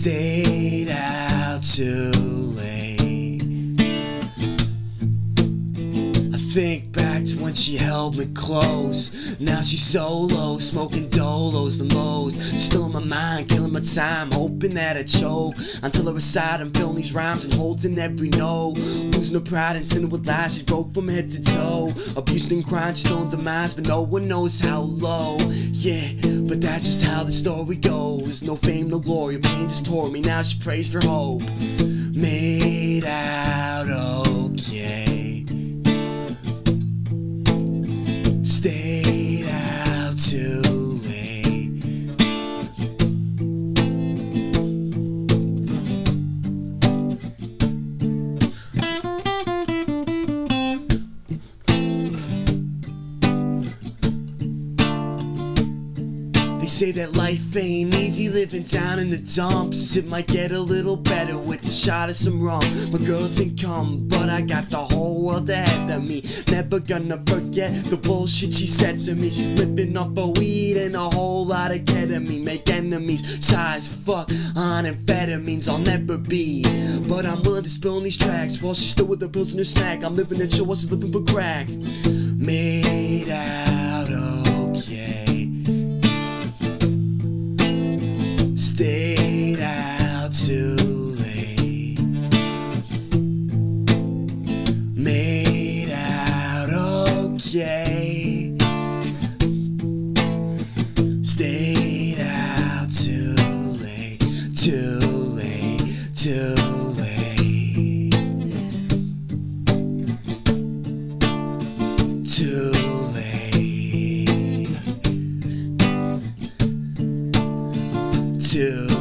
Stayed out too think back to when she held me close. Now she's solo, smoking dolos the most. Still in my mind, killing my time, hoping that I choke. Until I recite and fill these rhymes and holding every note. Losing her pride and sinning with lies, she broke from head to toe. Abused and crying, she's own demise, but no one knows how low. Yeah, but that's just how the story goes. No fame, no glory, pain just tore me. Now she prays for hope. Stayed say that life ain't easy living down in the dumps. It might get a little better with a shot of some rum. My girls ain't come, but I got the whole world ahead of me. Never gonna forget the bullshit she said to me. She's living off of weed and a whole lot of ketamine. Make enemies, size fuck on amphetamines. I'll never be, but I'm willing to spill on these tracks while she's still with the pills in her smack. I'm living it chill while she's living for crack. Made out okay. DJ stayed out too late, too late, too late, too late, too. Late. too